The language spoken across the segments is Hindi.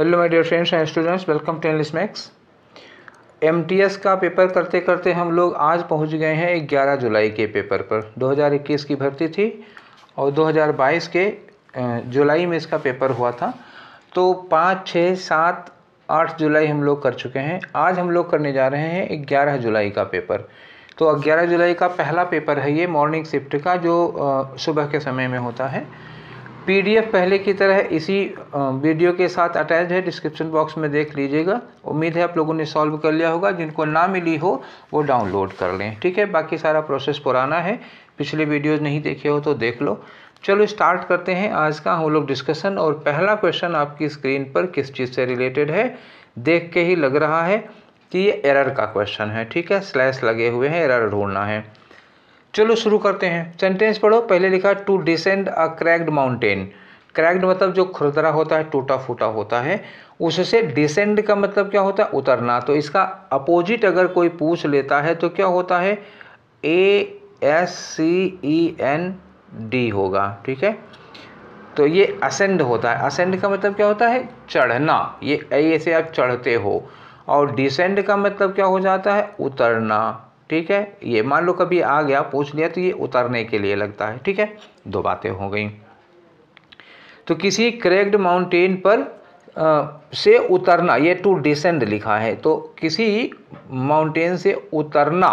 Hello my dear friends and students welcome to English Max M का पेपर करते करते हम लोग आज पहुँच गए हैं 11 जुलाई के पेपर पर। 2021 की भर्ती थी और 2022 के जुलाई में इसका पेपर हुआ था। तो पाँच, छः, सात, आठ जुलाई हम लोग कर चुके हैं। आज हम लोग करने जा रहे हैं ग्यारह जुलाई का पेपर तो ग्यारह जुलाई का पहला पेपर है ये मॉर्निंग शिफ्ट का, जो सुबह के समय में होता है। पीडीएफ पहले की तरह इसी वीडियो के साथ अटैच है, डिस्क्रिप्शन बॉक्स में देख लीजिएगा। उम्मीद है आप लोगों ने सॉल्व कर लिया होगा, जिनको ना मिली हो, वो डाउनलोड कर लें। ठीक है, बाकी सारा प्रोसेस पुराना है, पिछले वीडियोज़ नहीं देखे हो तो देख लो। चलो स्टार्ट करते हैं आज का हम लोग डिस्कशन, और पहला क्वेश्चन आपकी स्क्रीन पर किस चीज़ से रिलेटेड है, देख के ही लग रहा है कि ये एरर का क्वेश्चन है। ठीक है, स्लैश लगे हुए हैं, एरर ढूंढना है। चलो शुरू करते हैं। सेंटेंस पढ़ो। पहले लिखा to descend a cracked mountain cracked मतलब जो खुरदरा होता है टूटा फूटा होता है। उससे डिसेंड का मतलब क्या होता है? उतरना। तो इसका अपोजिट अगर कोई पूछ लेता है तो क्या होता है? A S C E N D होगा। ठीक है? तो ये असेंड होता है। असेंड का मतलब क्या होता है? चढ़ना। ये, ऐसे आप चढ़ते हो। और डिसेंड का मतलब क्या हो जाता है? उतरना। ठीक है? ये मान लो कभी आ गया पूछ लिया तो ये उतरने के लिए लगता है ठीक है? दो बातें हो गई। तो किसी क्रेक्ड माउंटेन पर आ, से उतरना ये टू डिसेंड लिखा है तो किसी माउंटेन से उतरना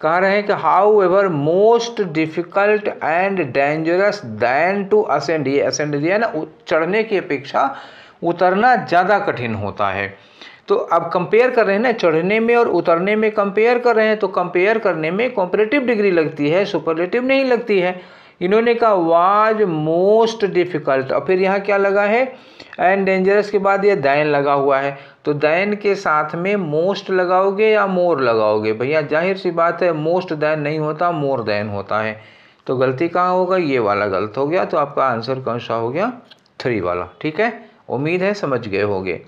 कह रहे हैं कि however most difficult and dangerous than to ascend ये असेंड दिया ना चढ़ने की अपेक्षा उतरना ज़्यादा कठिन होता है। तो अब कंपेयर कर रहे हैं ना, चढ़ने में और उतरने में कंपेयर कर रहे हैं तो कंपेयर करने में कॉम्परेटिव डिग्री लगती है सुपरलेटिव नहीं लगती है। इन्होंने कहा वाज मोस्ट डिफ़िकल्ट और फिर यहाँ क्या लगा है? एंड डेंजरस के बाद ये दैन लगा हुआ है। तो दैन के साथ में मोस्ट लगाओगे या मोर लगाओगे? भैया ज़ाहिर सी बात है मोस्ट दैन नहीं होता मोर दैन होता है। तो गलती कहाँ होगा? ये वाला गलत हो गया तो आपका आंसर कौन सा हो गया? थ्री वाला। ठीक है? उम्मीद है समझ गए होगे।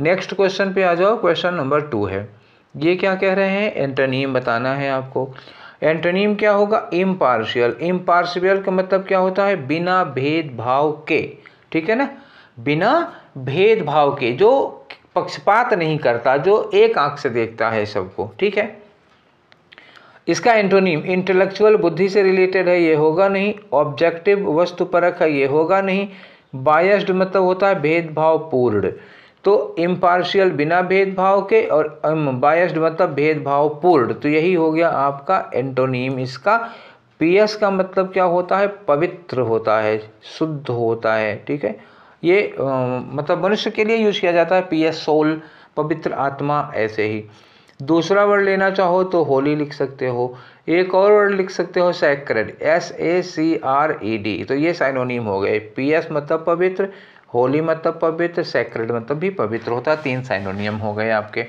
नेक्स्ट क्वेश्चन पे आ जाओ, क्वेश्चन नंबर टू है। ये क्या कह रहे हैं? एंटोनीम बताना है आपको। एंटोनीम क्या होगा? इम्पार्शियल। इम्पार्शियल का मतलब क्या होता है? बिना भेदभाव के। ठीक है ना? बिना भेदभाव के, जो पक्षपात नहीं करता, जो एक आँख से देखता है सबको। ठीक है? इसका एंटोनीम इंटेलेक्चुअल बुद्धि से रिलेटेड है, ये होगा नहीं। ऑब्जेक्टिव वस्तुपरक है, ये होगा नहीं। बायस्ड मतलब होता है भेदभाव पूर्ण तो इम्पार्शियल बिना भेदभाव के और बायस्ड मतलब भेदभाव पूर्ण तो यही हो गया आपका एंटोनीम इसका पीएस का मतलब क्या होता है? पवित्र होता है, शुद्ध होता है, ठीक है? ये मतलब मनुष्य के लिए यूज़ किया जाता है पीएस सोल पवित्र आत्मा, ऐसे ही। दूसरा वर्ड लेना चाहो तो होली लिख सकते हो। एक और वर्ड लिख सकते हो sacred S A C R E D तो ये साइनोनीम हो गए। पी एस मतलब पवित्र होली मतलब पवित्र सेक्रेड मतलब भी पवित्र होता है। तीन साइनोनियम हो गए आपके।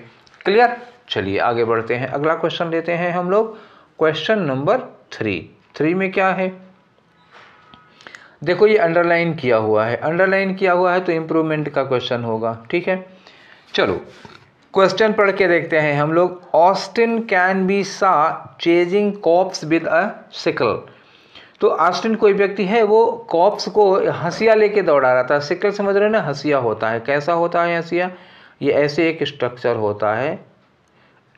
क्लियर चलिए आगे बढ़ते हैं। अगला क्वेश्चन लेते हैं हम लोग। क्वेश्चन नंबर थ्री थ्री में क्या है? देखो, ये अंडरलाइन किया हुआ है। अंडरलाइन किया हुआ है तो इम्प्रूवमेंट का क्वेश्चन होगा। ठीक है? चलो क्वेश्चन पढ़ के देखते हैं हम लोग। Austin can be saw chasing cops with a sickle तो आस्टिन कोई व्यक्ति है, वो कॉप्स को हंसिया लेके दौड़ा रहा था सिकल समझ रहे ना, हंसिया होता है। कैसा होता है हंसिया? ये ऐसे एक स्ट्रक्चर होता है।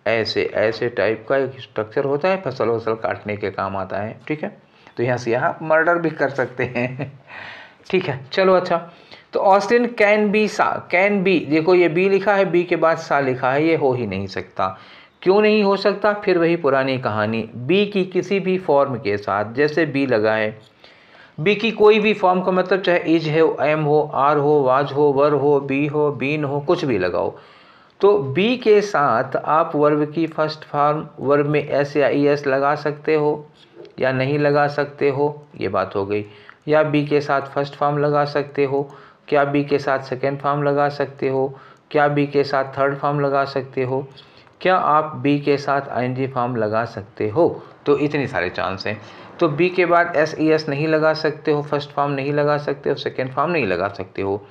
ऐसे ऐसे टाइप का एक स्ट्रक्चर होता है, फ़सल वसल काटने के काम आता है। ठीक है? तो यहाँ से यहाँ मर्डर भी कर सकते हैं। ठीक है, चलो अच्छा। तो Austin can be saw can be देखो ये बी लिखा है बी के बाद सा लिखा है, ये हो ही नहीं सकता। क्यों नहीं हो सकता? फिर वही पुरानी कहानी बी की किसी भी फॉर्म के साथ, जैसे बी लगा है बी की कोई भी फॉर्म का मतलब चाहे इज़ है एम हो आर हो वाज हो वर हो बी हो बीन हो, कुछ भी लगाओ। तो बी के साथ आप वर्ब की फ़र्स्ट फॉर्म वर्ब में एस या ई एस लगा सकते हो या नहीं लगा सकते हो, ये बात हो गई। या बी के साथ फ़र्स्ट फॉर्म लगा सकते हो, क्या बी के साथ सेकेंड फॉर्म लगा सकते हो, क्या बी के साथ थर्ड फॉर्म लगा सकते हो। क्या आप बी के साथ आईएनजी फॉर्म लगा सकते हो? तो इतने सारे चांस हैं। तो बी के बाद एस ई एस नहीं लगा सकते हो फ़र्स्ट फॉर्म नहीं लगा सकते हो सेकेंड फॉर्म नहीं लगा सकते हो।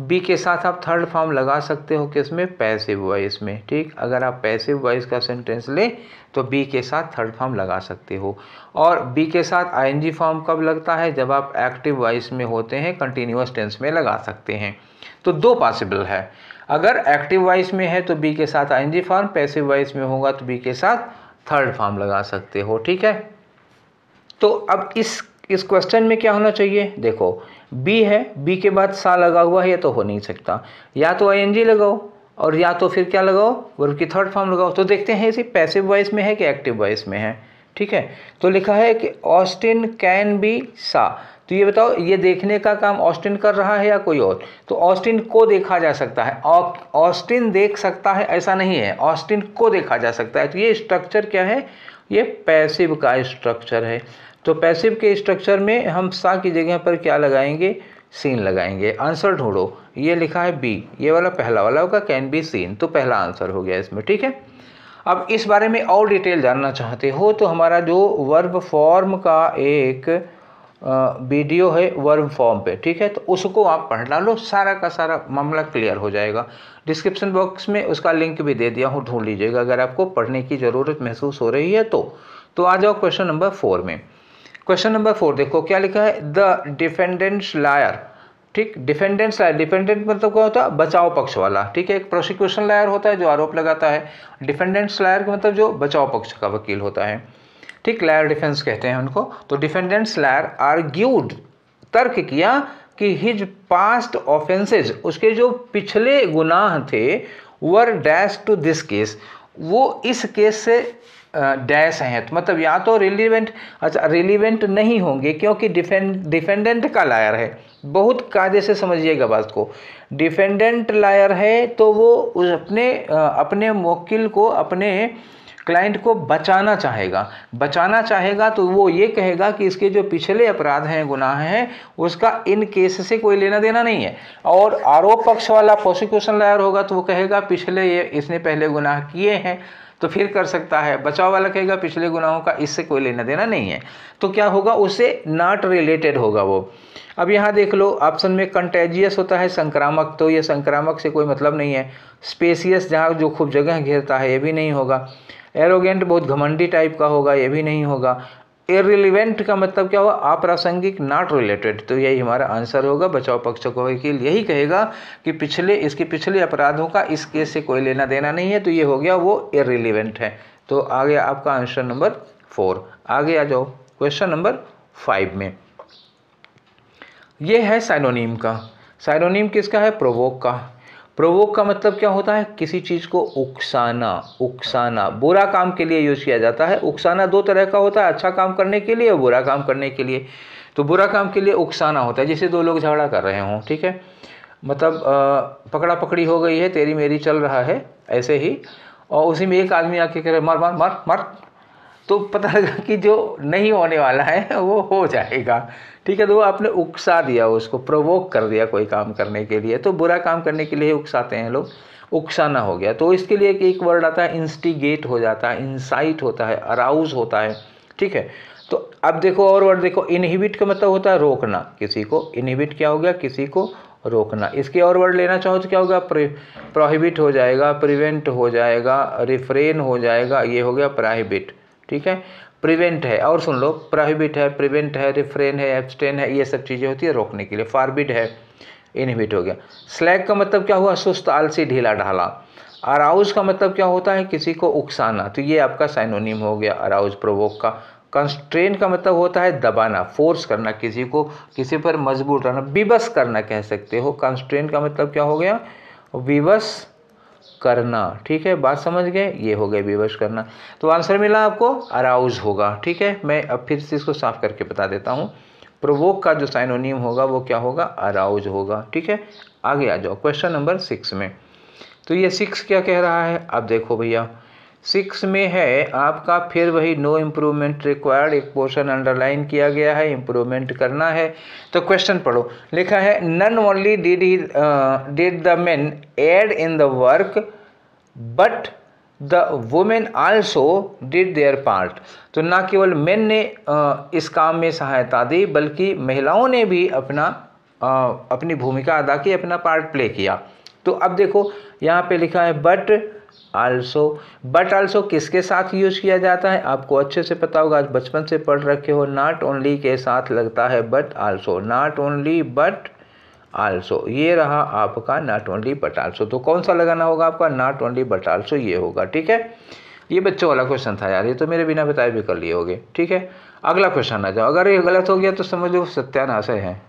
बी के साथ आप थर्ड फॉर्म लगा सकते हो किसमें पैसिव वॉइस में, ठीक? अगर आप पैसिव वॉइस का सेंटेंस लें तो बी के साथ थर्ड फॉर्म लगा सकते हो। और बी के साथ आईएनजी फॉर्म कब लगता है? जब आप एक्टिव वॉइस में होते हैं कंटिन्यूस टेंस में लगा सकते हैं। तो दो पॉसिबल है। अगर एक्टिव वॉइस में है तो बी के साथ आईएनजी फॉर्म पैसिव वॉइस में होगा तो बी के साथ थर्ड फॉर्म लगा सकते हो, ठीक है? तो अब इस इस क्वेश्चन में क्या होना चाहिए? देखो बी है बी के बाद सा लगा हुआ है, ये तो हो नहीं सकता। या तो आईएनजी लगाओ और या तो फिर क्या लगाओ? वर्ब की थर्ड फॉर्म लगाओ। तो देखते हैं इसे पैसिव वॉइस में है कि एक्टिव वॉइस में है। ठीक है? तो लिखा है कि ऑस्टिन कैन बी सा। तो ये बताओ, ये देखने का काम ऑस्टिन कर रहा है या कोई और? तो ऑस्टिन को देखा जा सकता है। ऑस्टिन देख सकता है, ऐसा नहीं है। ऑस्टिन को देखा जा सकता है। तो ये स्ट्रक्चर क्या है? ये पैसिव का स्ट्रक्चर है। तो पैसिव के स्ट्रक्चर में हम सा की जगह पर क्या लगाएँगे? सीन लगाएँगे। आंसर ढूंढो। ये लिखा है बी ये वाला पहला वाला होगा कैन बी सीन तो पहला आंसर हो गया इसमें, ठीक है? अब इस बारे में और डिटेल जानना चाहते हो तो हमारा जो वर्ब फॉर्म का एक वीडियो है वर्ब फॉर्म पे, ठीक है? तो उसको आप पढ़ डालो, सारा का सारा मामला क्लियर हो जाएगा। डिस्क्रिप्शन बॉक्स में उसका लिंक भी दे दिया हूँ, ढूंढ लीजिएगा। अगर आपको पढ़ने की ज़रूरत महसूस हो रही है तो तो आ जाओ क्वेश्चन नंबर फोर में। क्वेश्चन नंबर फोर देखो, क्या लिखा है? The defendant's lawyer. ठीक डिफेंडेंट्स लायर डिफेंडेंट मतलब क्या होता है? बचाव पक्ष वाला। ठीक है, एक प्रोसिक्यूशन लायर होता है जो आरोप लगाता है। डिफेंडेंट्स लायर का मतलब जो बचाव पक्ष का वकील होता है। ठीक लायर डिफेंस कहते हैं उनको। तो डिफेंडेंट्स लायर आर्ग्यूड तर्क किया कि हिज पास्ट ऑफेंसेज उसके जो पिछले गुनाह थे were dash to this case वो इस केस से डैश हैं। तो मतलब या तो रिलीवेंट अच्छा रिलीवेंट नहीं होंगे क्योंकि डिफेंड डिफेंडेंट का लायर है। बहुत कायदे से समझिएगा बात को। डिफेंडेंट लायर है तो वो उस अपने अपने वकील को, अपने क्लाइंट को बचाना चाहेगा। बचाना चाहेगा तो वो ये कहेगा कि इसके जो पिछले अपराध हैं, गुनाह हैं, उसका इन केस से कोई लेना देना नहीं है। और आरोप पक्ष वाला प्रोसिक्यूशन लायर होगा तो वो कहेगा, पिछले ये, इसने पहले गुनाह किए हैं। तो फिर कर सकता है। बचाव वाला कहेगा, पिछले गुनाहों का इससे कोई लेना देना नहीं है। तो क्या होगा? उससे नॉट रिलेटेड होगा वो। अब यहाँ देख लो ऑप्शन में कंटेजियस होता है, संक्रामक। तो ये संक्रामक से कोई मतलब नहीं है। स्पेसियस जहाँ जो खूब जगह घेरता है, ये भी नहीं होगा। एरोगेंट बहुत घमंडी टाइप का होगा, ये भी नहीं होगा। इरिलीवेंट का मतलब क्या हुआ? अप्रासंगिक नॉट रिलेटेड तो यही हमारा आंसर होगा, बचाव पक्ष को वकील यही कहेगा कि पिछले, इसके पिछले अपराधों का इस केस से कोई लेना देना नहीं है तो ये हो गया वो इरिलीवेंट है। तो आ गया आपका आंसर नंबर फोर आगे आ जाओ। क्वेश्चन नंबर फाइव में। ये है साइनोनीम का। साइनोनीम किसका है? प्रोवोक का। प्रोवोक का मतलब क्या होता है? किसी चीज़ को उकसाना उकसाना। बुरा काम के लिए यूज़ किया जाता है। उकसाना दो तरह का होता है अच्छा काम करने के लिए और बुरा काम करने के लिए। तो बुरा काम के लिए उकसाना होता है जैसे दो लोग झगड़ा कर रहे हों, ठीक है? मतलब पकड़ा पकड़ी हो गई है, तेरी मेरी चल रहा है, ऐसे ही। और उसी में एक आदमी आके कह रहे मार मार मार मार। तो पता लगा कि जो नहीं होने वाला है, वो हो जाएगा। ठीक है तो वो आपने उकसा दिया, उसको प्रोवोक कर दिया कोई काम करने के लिए। तो बुरा काम करने के लिए उकसाते हैं लोग। उकसाना हो गया। तो इसके लिए एक वर्ड आता है इंस्टिगेट हो जाता है इंसाइट होता है अराउज होता है। ठीक है? तो अब देखो और वर्ड देखो। इनहिबिट का मतलब होता है रोकना किसी को। इनहिबिट क्या हो गया? किसी को रोकना। इसके और वर्ड लेना चाहो तो क्या होगा? प्रोहिबिट हो जाएगा प्रिवेंट हो जाएगा रिफ्रेन हो जाएगा, ये हो गया प्राहिबिट ठीक है? प्रिवेंट है। और सुन लो प्रोहिबिट है प्रिवेंट है रिफ्रेन है एब्सटेन है, ये सब चीज़ें होती है रोकने के लिए। फारबिड है इनहिबिट हो गया। स्लैग का मतलब क्या हुआ? सुस्त आलसी ढीला ढाला। अराउज का मतलब क्या होता है? किसी को उकसाना। तो ये आपका साइनोनिम हो गया अराउज प्रोवोक का। कंस्ट्रेन का मतलब होता है दबाना फोर्स करना किसी को, किसी पर मजबूर रहना, विवश करना कह सकते हो। कंस्ट्रेन का मतलब क्या हो गया? विवश करना, ठीक है? बात समझ गए? ये हो गए विवश करना। तो आंसर मिला आपको अराउज होगा, ठीक है? मैं अब फिर से इसको साफ़ करके बता देता हूँ। प्रोवोक का जो साइनोनियम होगा, वो क्या होगा? अराउज होगा, ठीक है? आगे आ जाओ क्वेश्चन नंबर सिक्स में। तो ये सिक्स क्या कह रहा है? अब देखो भैया सिक्स में है आपका फिर वही नो इम्प्रूवमेंट रिक्वायर्ड एक पोर्शन अंडरलाइन किया गया है इम्प्रूवमेंट करना है। तो क्वेश्चन पढ़ो। लिखा है none only did he did the men aid in the work but the women also did their part तो ना केवल मेन ने uh, इस काम में सहायता दी बल्कि महिलाओं ने भी अपना अपनी भूमिका अदा की अपना पार्ट प्ले किया। तो अब देखो यहाँ पे लिखा है बट आल्सो बट आल्सो किसके साथ यूज़ किया जाता है? आपको अच्छे से पता होगा, आज बचपन से पढ़ रखे हो नॉट ओनली के साथ लगता है but also not only but also ये रहा आपका नॉट ओनली बट आल्सो तो कौन सा लगाना होगा आपका? नॉट ओनली बट आल्सो ये होगा, ठीक है? ये बच्चों वाला क्वेश्चन था यार, ये तो मेरे बिना बताए भी कर लिए होगे, ठीक है? अगला क्वेश्चन आ जाओ, अगर ये गलत हो गया तो समझ लो सत्यानाश है।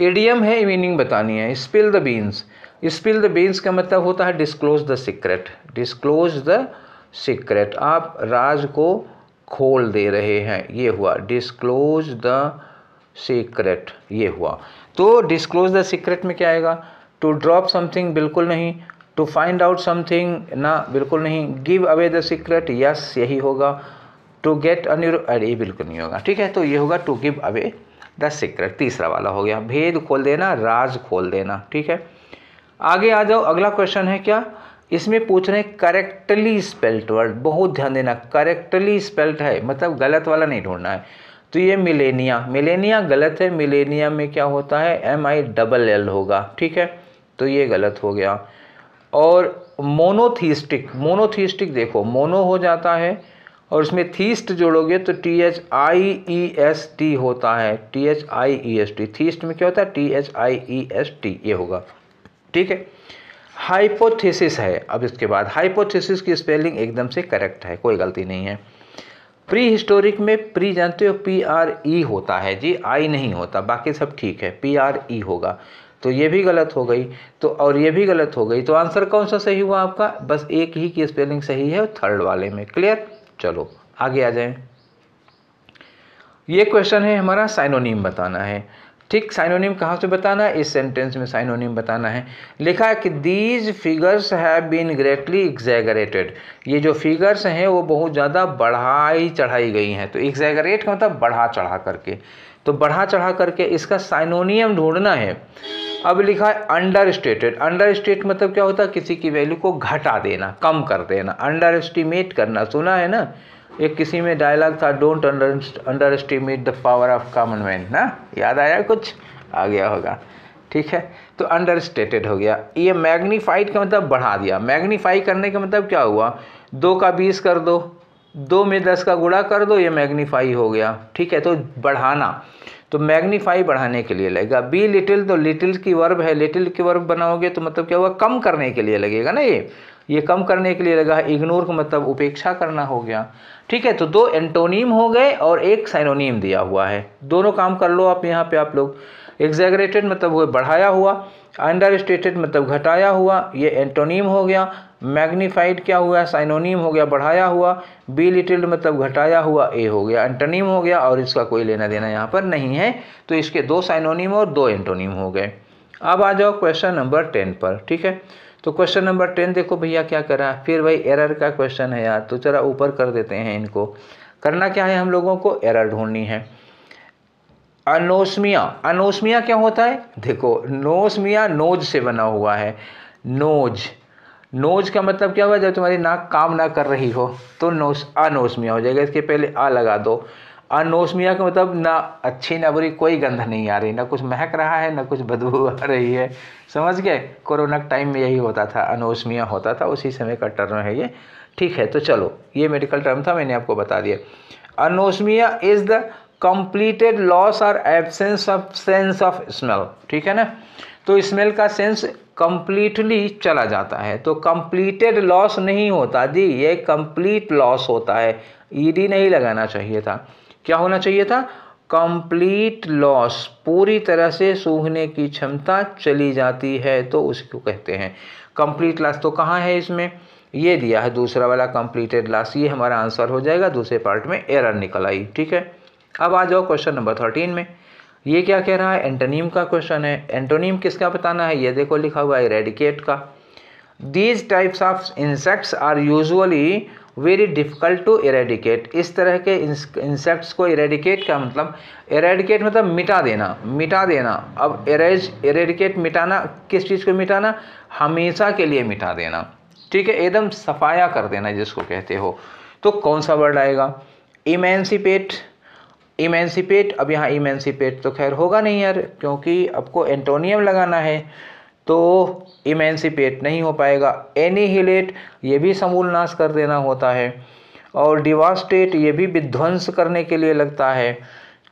एडीएम है मीनिंग बतानी है spill the beans spill the beans का मतलब होता है disclose the secret disclose the secret आप राज को खोल दे रहे हैं। ये हुआ। डिस्क्लोज द सीक्रेट ये हुआ। तो डिस्क्लोज द सीक्रेट में क्या आएगा? टू ड्रॉप समथिंग बिल्कुल नहीं। टू फाइंड आउट समथिंग ना, बिल्कुल नहीं। Give away the secret yes यही होगा। टू गेट अन अरे बिल्कुल नहीं होगा। ठीक है तो ये होगा to give away the secret तीसरा वाला हो गया। भेद खोल देना, राज खोल देना। ठीक है? आगे आ जाओ, अगला क्वेश्चन है क्या? इसमें पूछ रहे हैं करेक्टली स्पेल्ट वर्ड बहुत ध्यान देना करेक्टली स्पेल्ट है मतलब गलत वाला नहीं ढूंढना है। तो ये मिलेनिया मिलेनिया गलत है, मिलेनिया में क्या होता है? एम आई डबल एल होगा, ठीक है? तो ये गलत हो गया। और मोनोथीस्टिक मोनोथीस्टिक देखो मोनो हो जाता है, और उसमें थीस्ट जोड़ोगे तो T H I E S T होता है T H I E S T thiest में क्या होता है? T H I E S T ये होगा। ठीक है? हाइपोथेसिस है। अब इसके बाद हाइपोथेसिस की स्पेलिंग एकदम से करेक्ट है, कोई गलती नहीं है। प्री हिस्टोरिक में प्री जानते हो? पी आर ई होता है जी आई नहीं होता। बाकी सब ठीक है पी आर ई होगा। तो ये भी गलत हो गई। तो और ये भी गलत हो गई। तो आंसर कौन सा सही हुआ आपका? बस एक ही की स्पेलिंग सही है थर्ड वाले में। क्लियर चलो, आगे आ जाएँ। ये क्वेश्चन है हमारा साइनोनीम बताना है। ठीक साइनोनिम कहाँ से बताना है? इस सेंटेंस में साइनोनिम बताना है। लिखा है कि these figures have been greatly exaggerated ये जो फिगर्स हैं, वो बहुत ज़्यादा बढ़ाई चढ़ाई गई हैं। तो एग्जैगरेट का मतलब बढ़ा चढ़ा करके। तो बढ़ा चढ़ा करके इसका साइनोनियम ढूंढना है। अब लिखा है अंडर स्टेटेड अंडर स्टेट मतलब क्या होता है? किसी की वैल्यू को घटा देना, कम कर देना। अंडर एस्टिमेट करना, सुना है ना? एक किसी में डायलॉग था don't underestimate the power of common man ना? याद आया कुछ? आ गया होगा। ठीक है? तो अंडर स्टेटेड हो गया। ये मैग्नीफाइड का मतलब बढ़ा दिया। मैग्नीफाई करने का मतलब क्या हुआ? दो का बीस कर दो। दो में दस का गुड़ा कर दो, ये मैग्नीफाई हो गया। ठीक है? तो बढ़ाना। तो मैग्नीफाई बढ़ाने के लिए लगेगा। बी लिटिल तो लिटिल की वर्ब है। लिटिल की वर्ब बनाओगे तो मतलब क्या हुआ? कम करने के लिए लगेगा ना ये? ये कम करने के लिए लगा इग्नोर का मतलब उपेक्षा करना हो गया। ठीक है तो दो एंटोनीम हो गए और एक साइनोनीम दिया हुआ है। दोनों काम कर लो आप यहाँ पे आप लोग। एग्जैगरेटेड मतलब वो बढ़ाया हुआ अंडर स्टेटेड मतलब घटाया हुआ, ये एंटोनीम हो गया। मैग्नीफाइड क्या हुआ? साइनोनीम हो गया, बढ़ाया हुआ। बी लिटिल्ड मतलब घटाया हुआ ए हो गया। एंटोनीम हो गया और इसका कोई लेना देना यहाँ पर नहीं है। तो इसके दो साइनोनीम और दो एंटोनीम हो गए। अब आ जाओ क्वेश्चन नंबर टेन पर। ठीक है तो क्वेश्चन नंबर टेन देखो भैया क्या करा? फिर भाई एरर का क्वेश्चन है यार तो जरा ऊपर कर देते हैं इनको। करना क्या है हम लोगों को? एरर ढूंढनी है। अनोस्मिया अनोस्मिया क्या होता है? देखो नोस्मिया नोज़ से बना हुआ है। नोज़ नोज़ का मतलब क्या हुआ जब तुम्हारी नाक काम ना कर रही हो तो नोस अनोस्मिया हो जाएगा। इसके पहले आ लगा दो। अनोस्मिया का मतलब ना अच्छी ना बुरी कोई गंध नहीं आ रही, ना कुछ महक रहा है, ना कुछ बदबू आ रही है। समझ गए? कोरोना टाइम में यही होता था अनोस्मिया होता था, उसी समय का टर्म है ये। ठीक है तो चलो, ये मेडिकल टर्म था, मैंने आपको बता दिया। Anosmia is the completed loss और absence of sense of smell ठीक है ना? तो स्मेल का सेंस कंप्लीटली चला जाता है। तो कंप्लीटेड लॉस नहीं होता जी, ये कंप्लीट लॉस होता है। ईडी e नहीं लगाना चाहिए था। क्या होना चाहिए था? कंप्लीट लॉस पूरी तरह से सूखने की क्षमता चली जाती है तो उसको कहते हैं? कंप्लीट लॉस तो कहाँ है इसमें? ये दिया है दूसरा वाला कंप्लीटेड लॉस ये हमारा आंसर हो जाएगा, दूसरे पार्ट में एरर निकल आई, ठीक है? अब आ जाओ क्वेश्चन नंबर थर्टीन में। ये क्या कह रहा है? एंटोनीम का क्वेश्चन है। एंटोनीम किसका बताना है? ये देखो लिखा हुआ है रेडिकेट का। These types of insects are usually very difficult to eradicate इस तरह के इंसेक्ट्स को इरेडिकेट का मतलब इरेडिकेट मतलब मिटा देना मिटा देना। अब इरेज इरेडिकेट मिटाना, किस चीज़ को मिटाना? हमेशा के लिए मिटा देना। ठीक है, एकदम सफाया कर देना जिसको कहते हो। तो कौन सा वर्ड आएगा? इमेंसिपेट इमेंसिपेट अब यहाँ इमेंसिपेट तो खैर होगा नहीं यार, क्योंकि आपको एंटोनियम लगाना है। तो इमेंसिपेट नहीं हो पाएगा। एनीहिलेट, ये भी समूल नाश कर देना होता है। और डिवास्टेट, ये भी विध्वंस करने के लिए लगता है।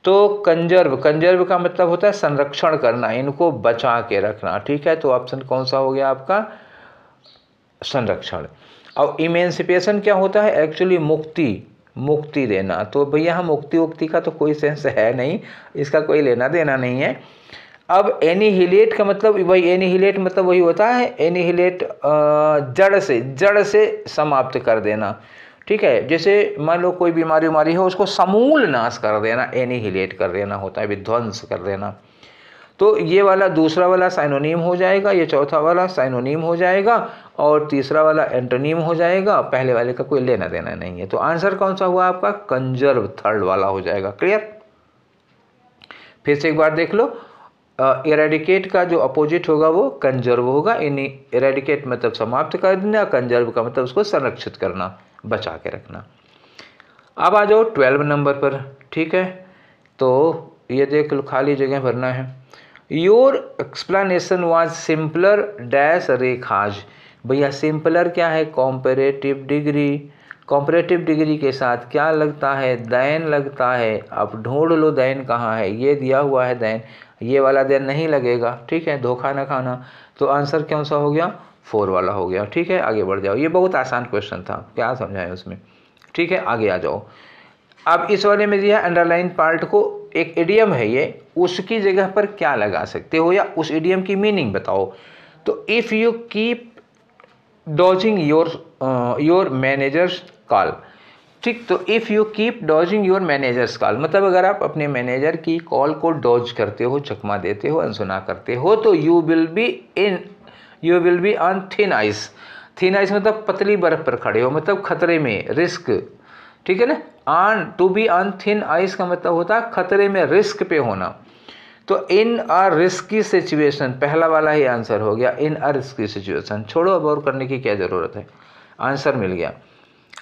तो कंजर्व कंजर्व का मतलब होता है संरक्षण करना, इनको बचा के रखना। ठीक है तो ऑप्शन कौन सा हो गया आपका? संरक्षण। और इमेंसिपेशन क्या होता है? एक्चुअली मुक्ति मुक्ति देना। तो भैया हम मुक्ति उक्ति का तो कोई सेंस है नहीं। इसका कोई लेना देना नहीं है। अब एनीहिलेट का मतलब वही एनीहिलेट मतलब वही होता है एनीहिलेट जड़ से जड़ से समाप्त कर देना। ठीक है? जैसे मान लो कोई बीमारी उमारी हो, उसको समूल नाश कर देना एनीहिलेट कर देना होता है, विध्वंस कर देना। तो ये वाला दूसरा वाला साइनोनीम हो जाएगा, ये चौथा वाला साइनोनीम हो जाएगा, और तीसरा वाला एंटोनीम हो जाएगा, पहले वाले का कोई लेना देना नहीं है। तो आंसर कौन सा हुआ आपका? कंजर्व थर्ड वाला हो जाएगा। क्लियर फिर से एक बार देख लो। इरेडिकेट का जो अपोजिट होगा वो कंजर्व होगा। इन इरेडिकेट मतलब समाप्त कर देना कंजर्व का मतलब उसको संरक्षित करना, बचा के रखना। अब आ जाओ ट्वेल्व नंबर पर, ठीक है? तो ये देख लो खाली जगह भरना है। Your explanation was simpler dash Rekha's. भैया सिंपलर क्या है? कॉम्परेटिव डिग्री कॉम्परेटिव डिग्री के साथ क्या लगता है? दैन लगता है। अब ढूंढ लो दैन कहाँ है? ये दिया हुआ है दैन ये वाला दैन नहीं लगेगा, ठीक है? धोखा ना खाना। तो आंसर कौन सा हो गया? फोर वाला हो गया, ठीक है? आगे बढ़ जाओ। ये बहुत आसान क्वेश्चन था, क्या समझाएँ उसमें? ठीक है, आगे आ जाओ। अब इस वाले में दिया अंडरलाइन पार्ट को एक इडियम है ये, उसकी जगह पर क्या लगा सकते हो या उस इडियम की मीनिंग बताओ। तो if you keep dodging your your managers call ठीक तो if you keep dodging your managers call मतलब अगर आप अपने मैनेजर की कॉल को डॉज करते हो, चकमा देते हो, अनसुना करते हो तो you will be in you will be on thin ice thin ice मतलब पतली बर्फ़ पर खड़े हो मतलब खतरे में रिस्क ठीक है ना? On to be on thin ice का मतलब होता है खतरे में रिस्क पे होना. तो इन अ रिस्की सिचुएशन पहला वाला ही आंसर हो गया इन अ रिस्की सिचुएशन छोड़ो, अब और करने की क्या ज़रूरत है? आंसर मिल गया.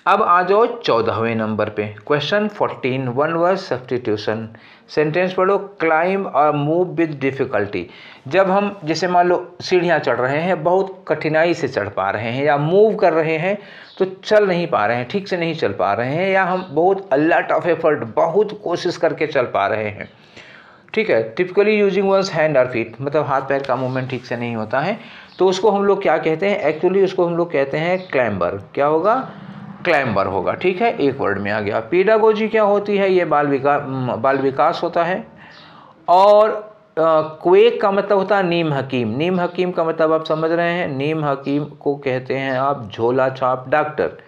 अब आ जाओ चौदहवें नंबर पे। Question fourteen one word substitution sentence पढ़ो क्लाइम और मूव विद डिफ़िकल्टी जब हम, जैसे मान लो, सीढ़ियाँ चढ़ रहे हैं, बहुत कठिनाई से चढ़ पा रहे हैं या मूव कर रहे हैं तो चल नहीं पा रहे हैं, ठीक से नहीं चल पा रहे हैं या हम बहुत अल्लाट ऑफ़ एफर्ट बहुत कोशिश करके चल पा रहे हैं। ठीक है टिपिकली यूजिंग वंस हैंड और फीट मतलब हाथ पैर का मूवमेंट ठीक से नहीं होता है। तो उसको हम लोग क्या कहते हैं? एक्चुअली उसको हम लोग कहते हैं क्लाइंबर क्या होगा? क्लाइंबर होगा ठीक है? एक वर्ड में आ गया। पीडागोजी क्या होती है? ये बाल विकास बाल विकास होता है। और क्वेक का मतलब होता है नीम हकीम। नीम हकीम का मतलब आप समझ रहे हैं। नीम हकीम को कहते हैं आप झोला छाप डॉक्टर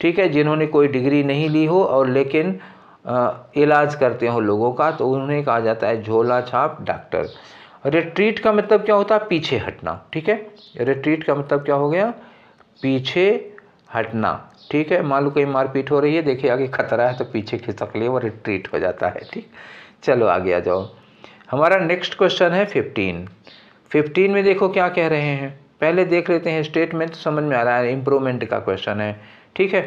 ठीक है? जिन्होंने कोई डिग्री नहीं ली हो और लेकिन आ, इलाज करते हो लोगों का तो उन्हें कहा जाता है झोला छाप डॉक्टर रिट्रीट का मतलब क्या होता? है पीछे हटना ठीक है? रिट्रीट का मतलब क्या हो गया? पीछे हटना। ठीक है, मान लो कहीं मारपीट हो रही है, देखिए आगे खतरा है तो पीछे खिसक लिए वो रिट्रीट हो जाता है, ठीक? चलो आगे आ जाओ। हमारा नेक्स्ट क्वेश्चन है फिफ्टीन फिफ्टीन में देखो क्या कह रहे हैं। पहले देख लेते हैं स्टेटमेंट तो समझ में आ रहा है इम्प्रूवमेंट का क्वेश्चन है। ठीक है?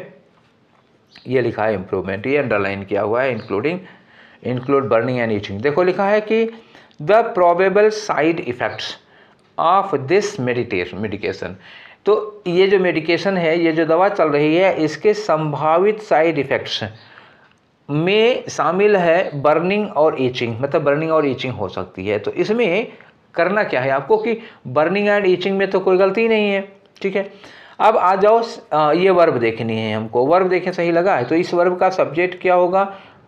ये लिखा है इम्प्रूवमेंट ये अंडरलाइन किया हुआ है including include burning and itching देखो लिखा है कि the probable side effects of this meditation medication तो ये जो मेडिकेशन है, ये जो दवा चल रही है, इसके संभावित साइड इफ़ेक्ट्स में शामिल है बर्निंग और ईचिंग मतलब बर्निंग और ईचिंग हो सकती है। तो इसमें करना क्या है आपको कि बर्निंग एंड ईचिंग में तो कोई गलती नहीं है, ठीक है? अब आ जाओ ये वर्ब देखनी है हमको। वर्ब देखें, सही लगा? है तो इस वर्ब का सब्जेक्ट क्या होगा?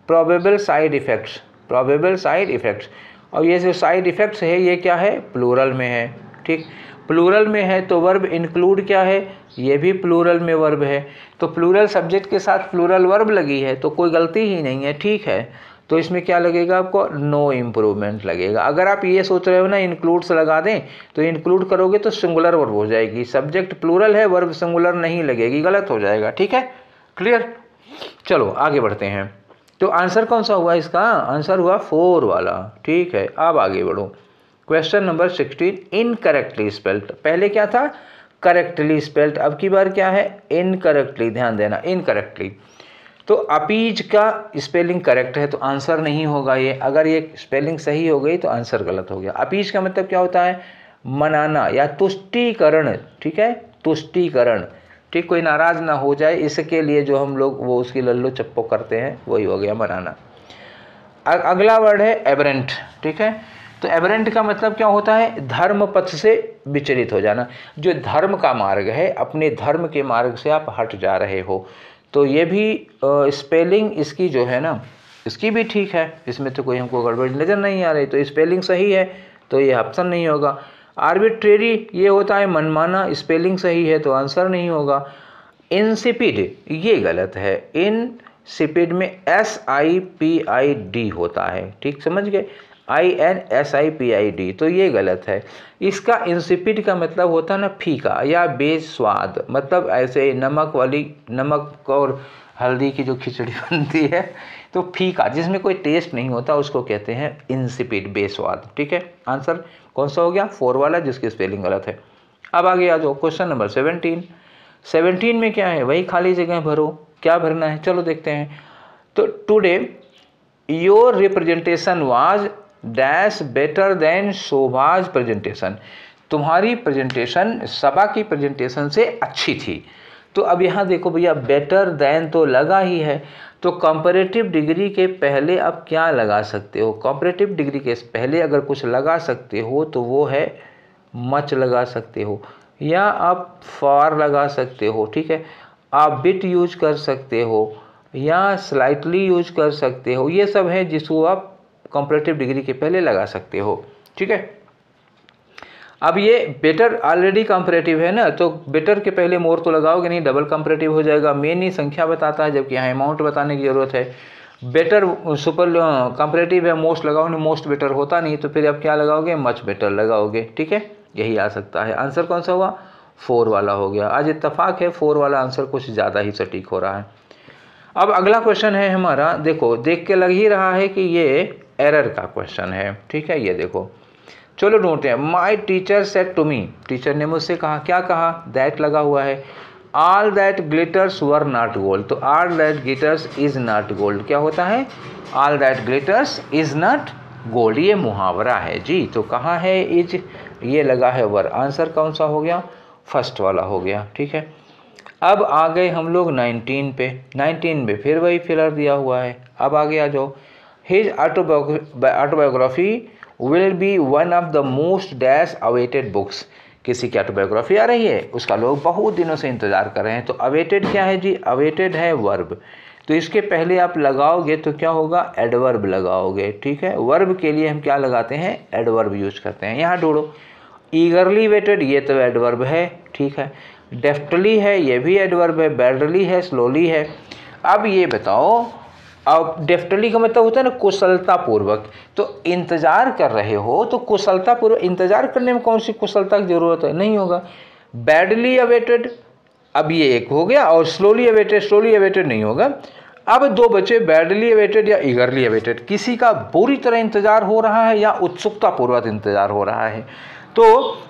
Probable side effects probable side effects और ये जो साइड इफ़ेक्ट्स है, ये क्या है? प्लूरल में है, ठीक? प्लूरल में है तो वर्ब इंक्लूड क्या है? ये भी प्लूरल में वर्ब है। तो प्लूरल सब्जेक्ट के साथ प्लूरल वर्ब लगी है तो कोई गलती ही नहीं है, ठीक है? तो इसमें क्या लगेगा आपको? नो इम्प्रूवमेंट लगेगा। अगर आप ये सोच रहे हो ना इंक्लूड्स लगा दें तो इंक्लूड करोगे तो सिंगुलर वर्ब हो जाएगी। सब्जेक्ट प्लूरल है वर्ब सिंगुलर नहीं लगेगी, गलत हो जाएगा, ठीक है? क्लियर चलो, आगे बढ़ते हैं। तो आंसर कौन सा हुआ इसका? आंसर हुआ फोर वाला, ठीक है? अब आगे बढ़ो। Question number sixteen incorrectly spelt पहले क्या था? करेक्टली स्पेल्ट अब की बार क्या है? इनकरेक्टली ध्यान देना इनकरेक्टली तो अपीज का स्पेलिंग करेक्ट है तो आंसर नहीं होगा ये। अगर ये स्पेलिंग सही हो गई तो आंसर गलत हो गया। अपीज का मतलब क्या होता है? मनाना या तुष्टिकरण, ठीक है? तुष्टिकरण। ठीक, कोई नाराज़ ना हो जाए, इसके लिए जो हम लोग, वो उसकी लल्लो चप्पो करते हैं, वही हो गया मनाना। अगला वर्ड है एबरेंट ठीक है? तो एबरेंट का मतलब क्या होता है? धर्म पथ से विचलित हो जाना। जो धर्म का मार्ग है, अपने धर्म के मार्ग से आप हट जा रहे हो। तो ये भी स्पेलिंग इसकी जो है ना, इसकी भी ठीक है। इसमें तो कोई हमको गड़बड़ी, नज़र नहीं आ रही। तो स्पेलिंग सही है तो ये ऑप्शन नहीं होगा। आर्बिट्रेरी ये होता है, मनमाना स्पेलिंग सही है तो आंसर नहीं होगा। इनसिपिड ये गलत है। इन सिपिड में S I P I D होता है। ठीक, समझ गए? I N S I P I D तो ये गलत है। इसका इंसिपिड का मतलब होता है ना फीका या बेस्वाद मतलब ऐसे नमक वाली, नमक और हल्दी की जो खिचड़ी बनती है तो फीका, जिसमें कोई टेस्ट नहीं होता, उसको कहते हैं इंसिपिड बेस्वाद। ठीक है? आंसर कौन सा हो गया? फोर वाला, जिसकी स्पेलिंग गलत है। अब आगे आ जाओ क्वेश्चन नंबर सेवनटीन सेवनटीन में क्या है? वही खाली जगह भरो। क्या भरना है? चलो देखते हैं। तो today your representation was dash better than Shobha's presentation तुम्हारी प्रेजेंटेशन सभा की प्रेजेंटेशन से अच्छी थी। तो अब यहाँ देखो भैया बेटर देन तो लगा ही है। तो कंपैरेटिव डिग्री के पहले आप क्या लगा सकते हो? कंपैरेटिव डिग्री के पहले अगर कुछ लगा सकते हो तो वो है मच लगा सकते हो। या आप फार लगा सकते हो, ठीक है? आप बिट यूज़ कर सकते हो, या स्लाइटली यूज़ कर सकते हो। ये सब है जिसको आप कंपरेटिव डिग्री के पहले लगा सकते हो, ठीक है? अब ये बेटर ऑलरेडी कंपरेटिव है ना तो बेटर के पहले मोर तो लगाओगे नहीं डबल कंपरेटिव हो जाएगा। मेन ही संख्या बताता है, जबकि यहाँ अमाउंट बताने की ज़रूरत है। बेटर सुपर कंपरेटिव है मोस्ट लगाओ नहीं मोस्ट बेटर होता नहीं तो फिर अब क्या लगाओगे? मच बेटर लगाओगे, ठीक है? यही आ सकता है। आंसर कौन सा हुआ? फोर वाला हो गया। आज इतफाक़ है फोर वाला आंसर कुछ ज़्यादा ही सटीक हो रहा है। अब अगला क्वेश्चन है हमारा, देखो, देख के लग ही रहा है कि ये एरर का क्वेश्चन है। ठीक है, ये देखो। चलो ढूंढते हैं। My teacher said to me teacher ने मुझसे कहा, क्या कहा? दैट लगा हुआ है। All that glitters were not gold तो all that glitters is not gold क्या होता है? All that glitters is not gold ये मुहावरा है। जी तो कहाँ है इज़? ये लगा है वर आंसर कौन सा हो गया? फ़र्स्ट वाला हो गया। ठीक है। अब आ गए हम लोग 19 पे। 19 पे फिर वही फिलर दिया हुआ है। अब आगे आ जाओ। His autobiography will be one of the most dash awaited books किसी की ऑटोबायोग्राफी आ रही है, उसका लोग बहुत दिनों से इंतज़ार कर रहे हैं। तो अवेटेड क्या है जी? अवेटेड है वर्ब तो इसके पहले आप लगाओगे तो क्या होगा? एडवर्ब लगाओगे, ठीक है? वर्ब के लिए हम क्या लगाते हैं? एडवर्ब यूज़ करते हैं। यहाँ ढूंढो। ईगरली वेटेड ये तो एडवर्ब है, ठीक है? डेफ्टली है, ये भी एडवर्ब है। बैडली है स्लोली है। अब ये बताओ अब डेफ्टली का मतलब होता है ना कुशलता पूर्वक तो इंतज़ार कर रहे हो तो कुशलता पूर्वक इंतज़ार करने में कौन सी कुशलता की ज़रूरत है? नहीं होगा। बैडली अवेटेड अब ये एक हो गया, और स्लोली अवेटेड स्लोली अवेटेड नहीं होगा। अब दो बच्चे बैडली अवेटेड या ईगरली अवेटेड किसी का बुरी तरह इंतज़ार हो रहा है या उत्सुकतापूर्वक इंतज़ार हो रहा है। तो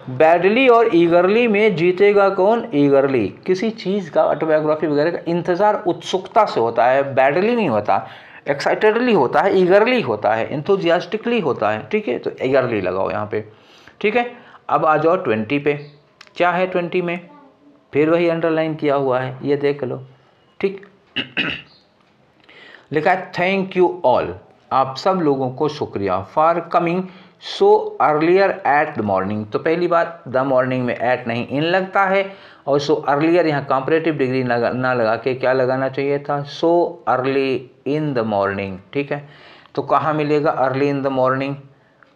बैडली और ईगरली में जीतेगा कौन? ईगरली। किसी चीज़ का ऑटोबायोग्राफी वगैरह का इंतज़ार उत्सुकता से होता है, बैडली नहीं होता एक्साइटेडली होता है, ईगरली होता है इंथुजियास्टिकली होता है, ठीक है? तो ईगरली लगाओ यहाँ पे, ठीक है? अब आ जाओ ट्वेंटी पे। क्या है ट्वेंटी में? फिर वही अंडरलाइन किया हुआ है, ये देख लो, ठीक? लिखा है थैंक यू ऑल आप सब लोगों को शुक्रिया। For coming so earlier at the morning तो पहली बात द मॉर्निंग में एट नहीं इन लगता है। और सो अर्लियर यहाँ कॉम्परेटिव डिग्री लगा, ना लगा के क्या लगाना चाहिए था? So early in the morning ठीक है? तो कहाँ मिलेगा early in the morning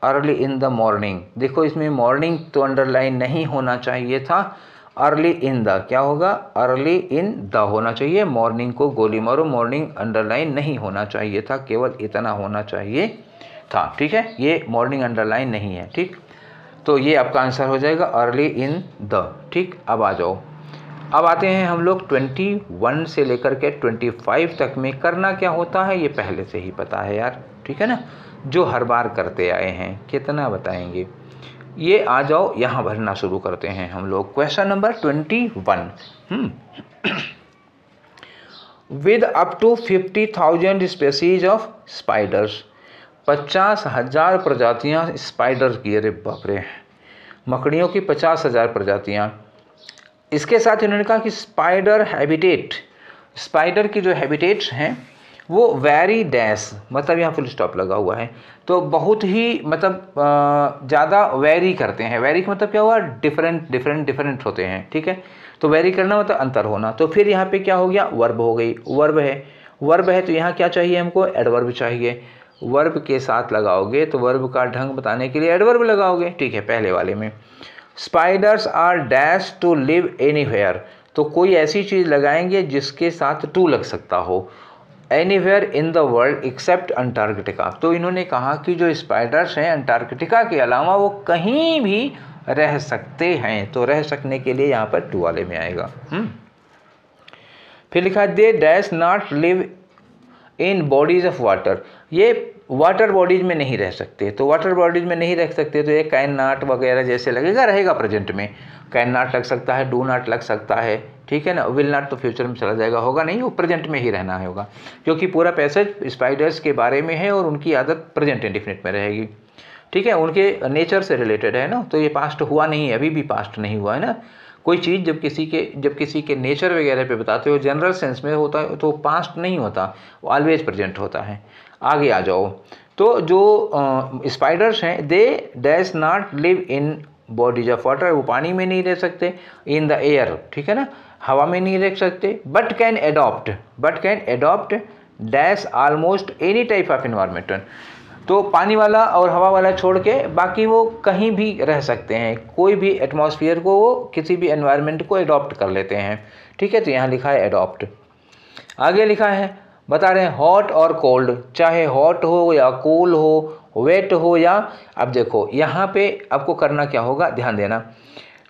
early in the morning देखो, इसमें मॉर्निंग तो अंडरलाइन नहीं होना चाहिए था। अर्ली इन द क्या होगा? अर्ली इन द होना चाहिए। मॉर्निंग को गोली मारो मॉर्निंग अंडरलाइन नहीं होना चाहिए था। केवल इतना होना चाहिए। था, ठीक है? ये मॉर्निंग अंडरलाइन नहीं है, ठीक? तो ये आपका आंसर हो जाएगा अर्ली इन द ठीक? अब आ जाओ। अब आते हैं हम लोग 21 से लेकर के 25 तक में करना क्या होता है, ये पहले से ही पता है यार, ठीक है ना? जो हर बार करते आए हैं, कितना बताएँगे? ये आ जाओ, यहाँ भरना शुरू करते हैं हम लोग। Question number 21 hmm. With up to fifty thousand species of spiders पचास हज़ार प्रजातियाँ स्पाइडर की, अरे बापरे मकड़ियों की पचास हज़ार प्रजातियाँ। इसके साथ इन्होंने कहा कि स्पाइडर हैबिटेट, स्पाइडर की जो हैबिटेट्स हैं, वो वेरी डैश मतलब यहाँ फुल स्टॉप लगा हुआ है। तो बहुत ही मतलब ज़्यादा वेरी करते हैं। वेरी का मतलब क्या हुआ? डिफरेंट डिफरेंट डिफरेंट होते हैं, ठीक है? तो वेरी करना मतलब अंतर होना। तो फिर यहाँ पे क्या हो गया? वर्ब हो गई। वर्ब है। वर्ब है तो यहाँ क्या चाहिए हमको? एडवर्ब चाहिए। वर्ब के साथ लगाओगे तो वर्ब का ढंग बताने के लिए एडवर्ब लगाओगे। ठीक है, पहले वाले में। Spiders are dash to live any तो कोई ऐसी चीज़ लगाएँगे जिसके साथ टू लग सकता हो। Anywhere in the world except Antarctica तो इन्होंने कहा कि जो स्पाइडर्स हैं अंटार्कटिका के अलावा वो कहीं भी रह सकते हैं। तो रह सकने के लिए यहाँ पर टू वाले में आएगा। हुँ? हम्म। फिर लिखा they dash not live in bodies of water ये वाटर बॉडीज में नहीं रह सकते। तो वाटर बॉडीज में नहीं रह सकते तो ये कैन नाट वगैरह जैसे लगेगा, रहेगा प्रेजेंट में। कैन नाट लग सकता है डू नाट लग सकता है। ठीक है ना? विल नाट तो फ्यूचर में चला जाएगा, होगा नहीं, वो प्रेजेंट में ही रहना होगा। क्योंकि पूरा पैसेज स्पाइडर्स के बारे में है और उनकी आदत प्रेजेंट इंडिफिनिट में रहेगी। ठीक है? उनके नेचर से रिलेटेड है ना? तो ये पास्ट हुआ नहीं है, अभी भी पास्ट नहीं हुआ है ना? कोई चीज़ जब किसी के, जब किसी के नेचर वगैरह पे बताते हो जनरल सेंस में होता है तो पास्ट नहीं होता, वो ऑलवेज प्रेजेंट होता है। आगे आ जाओ। तो जो स्पाइडर्स हैं they dash not live in bodies of water वो पानी में नहीं रह सकते इन द एयर ठीक है ना? हवा में नहीं रह सकते but can adopt but can adopt dash almost any type of environment तो पानी वाला और हवा वाला छोड़ के बाकी वो कहीं भी रह सकते हैं। कोई भी एटमॉस्फेयर को वो किसी भी एनवायरनमेंट को एडॉप्ट कर लेते हैं। ठीक है तो यहाँ लिखा है एडॉप्ट आगे लिखा है, बता रहे हैं हॉट और कोल्ड चाहे हॉट हो या कूल हो वेट हो या, अब देखो, यहाँ पे आपको करना क्या होगा, ध्यान देना।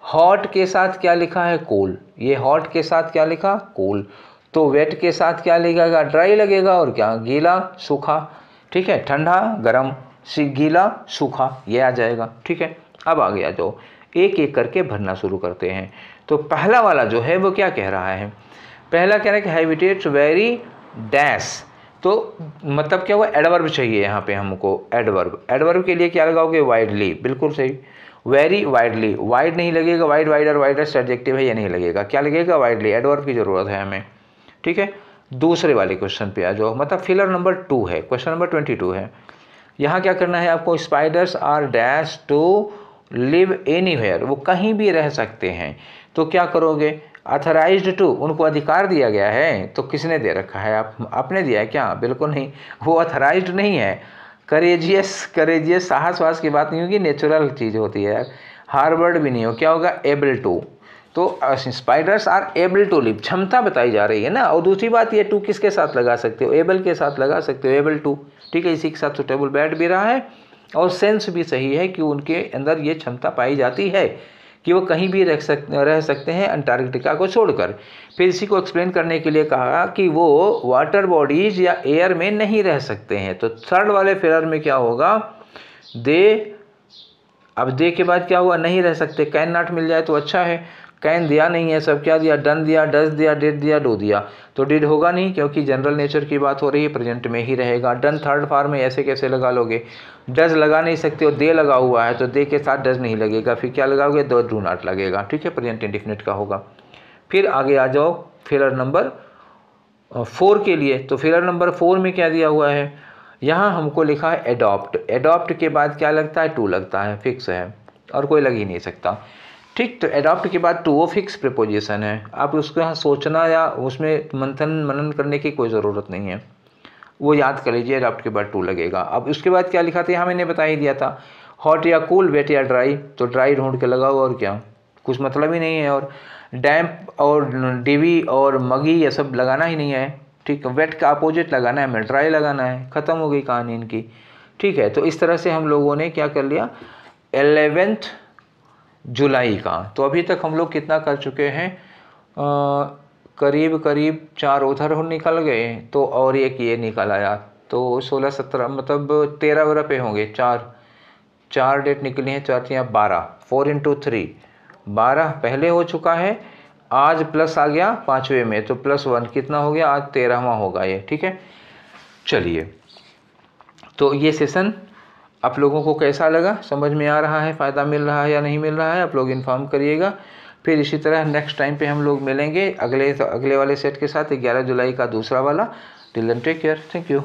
हॉट के साथ क्या लिखा है? कूल ये हॉट के साथ क्या लिखा? कूल तो वेट के साथ क्या लिखेगा ड्राई लगेगा और क्या? गीला, सूखा। ठीक है? ठंडा, गर्म गीला, सूखा, ये आ जाएगा। ठीक है? अब आ जाओ। एक एक करके भरना शुरू करते हैं। तो पहला वाला जो है, वो क्या कह रहा है? पहला कह रहा है कि हैबिटेट्स वेरी डैश। तो मतलब क्या हुआ? एडवर्ब चाहिए यहाँ पे हमको, एडवर्ब। एडवर्ब के लिए क्या लगाओगे? वाइडली। बिल्कुल सही। Very widely. वाइड नहीं लगेगा, वाइड, वाइडर वाइडर एडजेक्टिव है, ये नहीं लगेगा। क्या लगेगा? वाइडली। एडवर्ब की ज़रूरत है हमें। ठीक है? दूसरे वाले क्वेश्चन पे आ जाओ। मतलब फिलर नंबर टू है क्वेश्चन नंबर ट्वेंटी टू है। यहाँ क्या करना है आपको? Spiders are dash to live any वो कहीं भी रह सकते हैं। तो क्या करोगे? अथराइज टू उनको अधिकार दिया गया है। तो किसने दे रखा है? आप, आपने दिया है क्या? बिल्कुल नहीं। वो अथराइज नहीं है। करेजियस करेजियस साहस वास की बात नहीं होगी। नेचुरल चीज़ होती है। यार हार्वर्ड भी नहीं हो। क्या होगा? एबल टू तो spiders are able to live क्षमता बताई जा रही है ना? और दूसरी बात ये टू किसके साथ लगा सकते हो? एबल के साथ लगा सकते हो? एबल टू ठीक है, इसी के साथ सुटेबल बैठ भी रहा है और सेंस भी सही है कि उनके अंदर ये क्षमता पाई जाती है कि वो कहीं भी रह सक, रह सकते हैं अंटार्कटिका को छोड़कर। फिर इसी को एक्सप्लेन करने के लिए कहा कि वो वाटर बॉडीज या एयर में नहीं रह सकते हैं। तो थर्ड वाले फेयर में क्या होगा? दे, अब दे के बाद क्या हुआ? नहीं रह सकते। कैन नॉट मिल जाए तो अच्छा है। कैन दिया नहीं है, सब क्या दिया? डन दिया डज दिया डेड दिया, डो दिया। तो डिड होगा नहीं, क्योंकि जनरल नेचर की बात हो रही है, प्रेजेंट में ही रहेगा। डन थर्ड फार्म में ऐसे कैसे लगा लोगे? डज लगा नहीं सकते हो, दे लगा हुआ है तो दे के साथ डज नहीं लगेगा। फिर क्या लगाओगे? दो, डू नॉट लगेगा। ठीक है, प्रेजेंट इंडिफिनिट का होगा। फिर आगे आ जाओ, फिलर नंबर फोर के लिए। तो फिलर नंबर फोर में क्या दिया हुआ है? यहाँ हमको लिखा है, एडॉप्ट। एडॉप्ट के बाद क्या लगता है? टू लगता है, फिक्स है, और कोई लग ही नहीं सकता। ठीक तो एडॉप्ट के बाद टू वो फिक्स प्रपोजिशन है। आप उसको यहाँ सोचना या उसमें मंथन, मनन करने की कोई ज़रूरत नहीं है। वो याद कर लीजिए एडॉप्ट के बाद टू लगेगा। अब उसके बाद क्या लिखा था, यहाँ मैंने बता ही दिया था। हॉट या कूल वेट या ड्राई तो ड्राई ढूंढ के लगाओ और क्या। कुछ मतलब ही नहीं है और डैम्प और डिवी और मगी ये सब लगाना ही नहीं है। ठीक वेट का अपोजिट लगाना है हमें ड्राई लगाना है। ख़त्म हो गई कहानी इनकी। ठीक है तो इस तरह से हम लोगों ने क्या कर लिया? एलेवेंथ जुलाई का। तो अभी तक हम लोग कितना कर चुके हैं? करीब करीब चार उधर निकल गए। तो और एक ये निकल आया। तो सोलह, सत्रह मतलब तेरह वरह पे होंगे। चार चार डेट निकली हैं, चार या बारह। फोर इंटू थ्री बारह पहले हो चुका है। आज प्लस आ गया पाँचवें में। तो प्लस वन कितना हो गया? आज तेरहवा होगा ये। ठीक है? चलिए। तो ये सेशन आप लोगों को कैसा लगा? समझ में आ रहा है? फ़ायदा मिल रहा है या नहीं मिल रहा है? आप लोग इन्फॉर्म करिएगा। फिर इसी तरह नेक्स्ट टाइम पे हम लोग मिलेंगे अगले अगले वाले सेट के साथ 11 जुलाई का दूसरा वाला। Till take care thank you